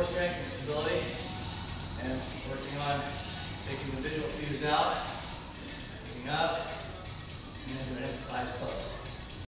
core strength and stability and working on taking the visual cues out, looking up, and then doing it with eyes closed.